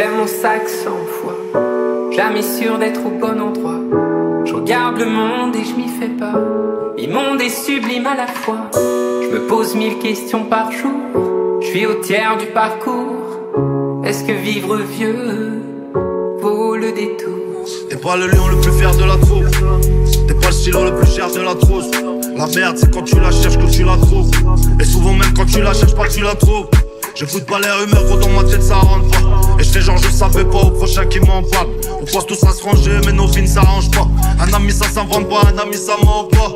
fait mon sac cent fois, jamais sûr d'être au bon endroit. Je regarde le monde et je m'y fais pas. Immonde et sublime à la fois. Je me pose mille questions par jour. Je suis au tiers du parcours. Est-ce que vivre vieux vaut le détour? T'es pas le lion le plus fier de la troupe. T'es pas le stylo le plus cher de la trousse. La merde, c'est quand tu la cherches que tu la trouves. Et souvent, même quand tu la cherches pas, tu la trouves. Je fous pas les rumeurs, dans ma tête, ça rentre pas. Et je fais genre, je savais pas au prochain qui m'en parle. On pense tous à se ranger, mais nos ne s'arrangent pas. Un ami, ça s'invente pas, un ami, ça ment pas.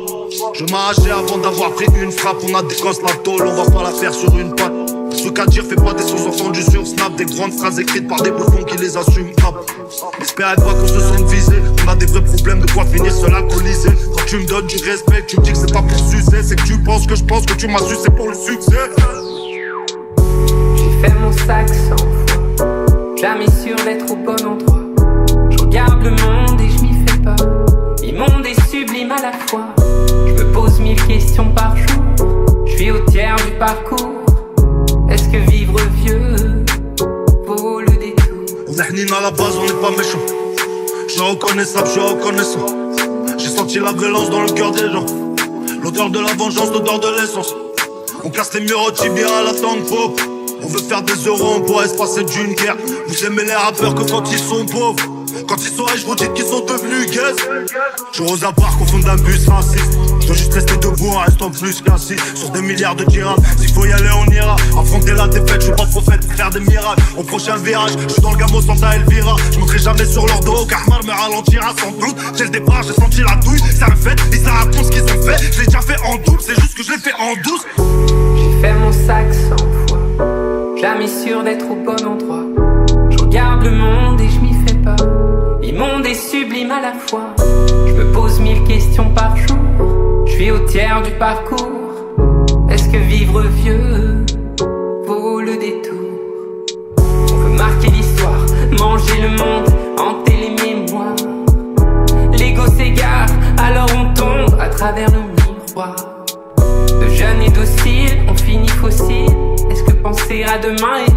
Je m'arrachais avant d'avoir pris une frappe. On a des la tôle, on va pas la faire sur une patte. Ce qu'à dire, fais pas des sons entendus sur Snap. Des grandes phrases écrites par des bouffons qui les assument pas. Espérez pas qu'on se sente visé. On a des vrais problèmes de quoi finir seul alcoolisé. Quand tu me donnes du respect, tu me dis que c'est pas pour sucer. C'est que tu penses que je pense que tu m'as su, c'est pour le succès. J'ai fait mon sac jamais sûr d'être au bon endroit. Je regarde le monde et je m'y fais pas. Immonde et sublime à la fois. Je me pose mille questions par jour. Je suis au tiers du parcours. Est-ce que vivre vieux vaut le détour? À la base, on n'est pas méchant. Je reconnaissable, je reconnaissant. J'ai senti la violence dans le cœur des gens. L'odeur de la vengeance, l'odeur de l'essence. On casse les murs au tibia à la tango. On veut faire des euros, on pourrait se passer d'une guerre. Vous aimez les rappeurs que quand ils sont pauvres. Quand ils sont riches, vous dites qu'ils sont devenus gays. Je Rosa Park au fond d'un bus raciste. Je dois juste rester debout en restant plus qu'assis sur des milliards de dirhams. S'il faut y aller, on ira. Affronter la défaite, je suis pas prophète faire des miracles. Au prochain virage, je suis dans le gamo Santa Elvira. Je monterai jamais sur leur dos, car Mar me ralentira sans doute. J'ai le départ, j'ai senti la douille. Ça me fait, ils savent ce qu'ils ont fait jamais sûr d'être au bon endroit. Je regarde le monde et je m'y fais pas. Immonde et sublime à la fois. Je me pose mille questions par jour. Je suis au tiers du parcours. Est-ce que vivre vieux vaut le détour? On veut marquer l'histoire, manger le monde, hanter les mémoires. L'ego s'égare, alors on tombe à travers le miroir. demain.